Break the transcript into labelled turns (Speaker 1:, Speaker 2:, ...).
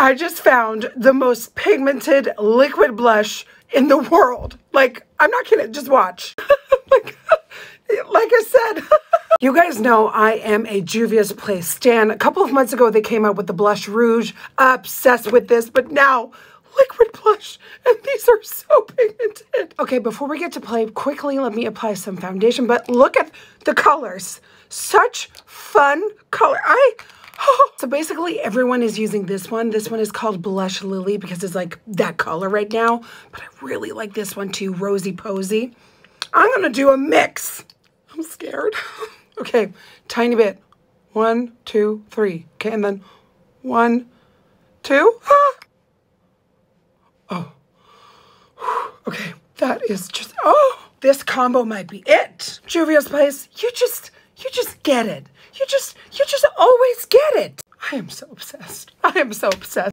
Speaker 1: I just found the most pigmented liquid blush in the world. Like, I'm not kidding, just watch. like, like I said. you guys know I am a Juvia's Place stan. A couple of months ago, they came out with the blush rouge. Obsessed with this, but now liquid blush and these are so pigmented. Okay, before we get to play, quickly let me apply some foundation, but look at the colors. Such fun color. I so basically everyone is using this one. This one is called Blush Lily because it's like that color right now. But I really like this one too, Rosy Posy. I'm gonna do a mix. I'm scared. okay, tiny bit. One, two, three. Okay, and then one, two. Ah. Oh. Okay, that is just, oh, this combo might be it. Juvia's Place, you just, you just get it. You just, you just. I am so obsessed. I am so obsessed.